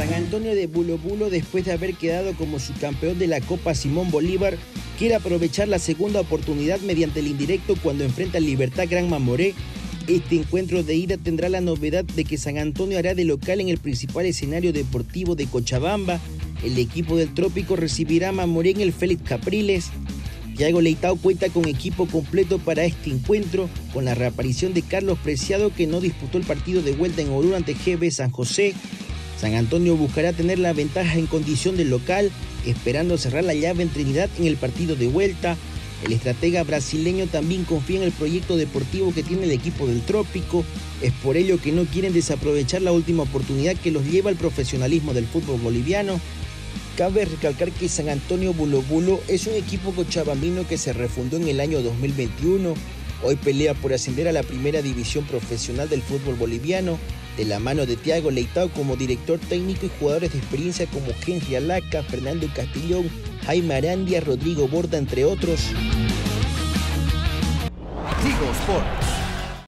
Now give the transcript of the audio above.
San Antonio de Bulo Bulo, después de haber quedado como subcampeón de la Copa Simón Bolívar, quiere aprovechar la segunda oportunidad mediante el indirecto cuando enfrenta al Libertad Gran Mamoré. Este encuentro de ida tendrá la novedad de que San Antonio hará de local en el principal escenario deportivo de Cochabamba. El equipo del Trópico recibirá a Mamoré en el Félix Capriles. Thiago Leitao cuenta con equipo completo para este encuentro, con la reaparición de Carlos Preciado que no disputó el partido de vuelta en Oruro ante GB San José. San Antonio buscará tener la ventaja en condición de local, esperando cerrar la llave en Trinidad en el partido de vuelta. El estratega brasileño también confía en el proyecto deportivo que tiene el equipo del Trópico. Es por ello que no quieren desaprovechar la última oportunidad que los lleva al profesionalismo del fútbol boliviano. Cabe recalcar que San Antonio Bulo Bulo es un equipo cochabambino que se refundó en el año 2021. Hoy pelea por ascender a la primera división profesional del fútbol boliviano de la mano de Tiago Leitao como director técnico y jugadores de experiencia como Henry Alaca, Fernando Castillón, Jaime Arandia, Rodrigo Borda, entre otros. Sports.